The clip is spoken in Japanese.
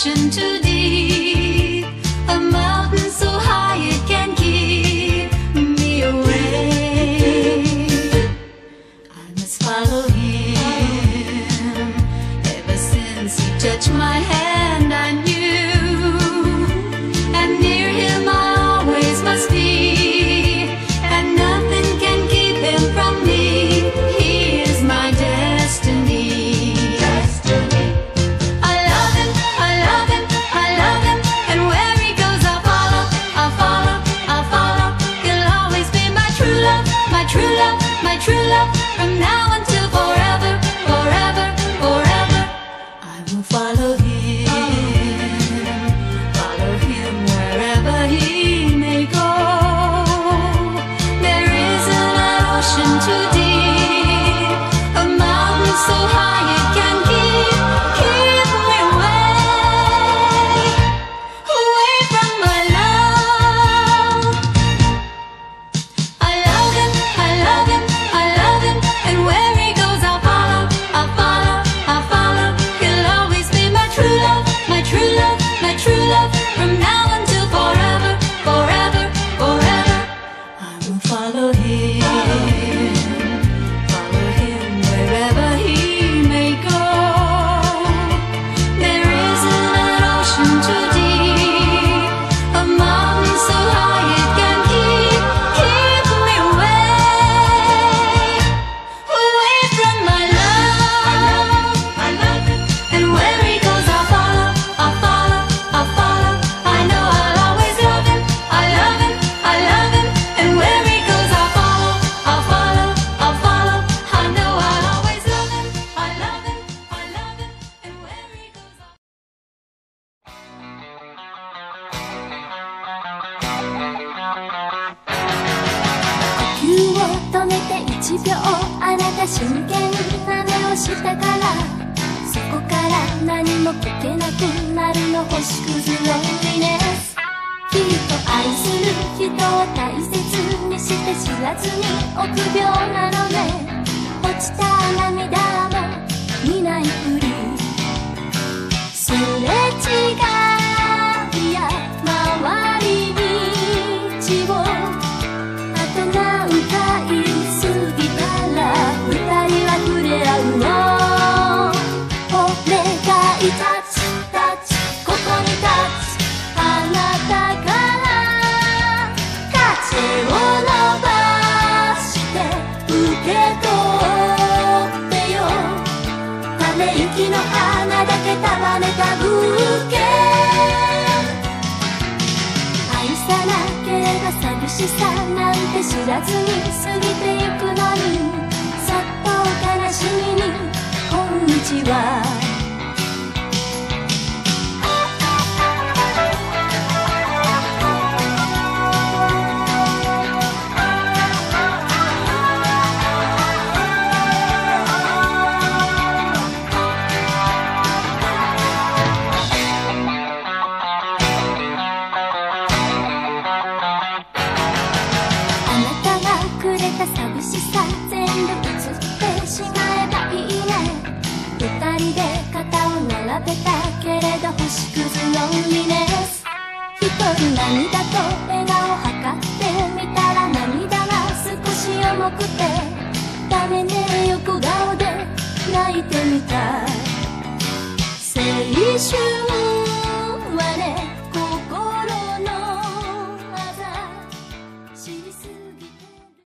to 1秒あなた真剣な目をしたからそこから何も聞けなくなるの星屑ロンリネス。きっと愛する人を大切にして知らずに臆病なのね。落ちた涙束ねたブーケ愛さなければ寂しさなんて知らずに過ぎてゆくのにさっと悲しみにこんにちは。ひてたけれど星屑の海です。一人涙と笑顔測ってみたら涙は少し重くてダメね横顔で泣いてみた青春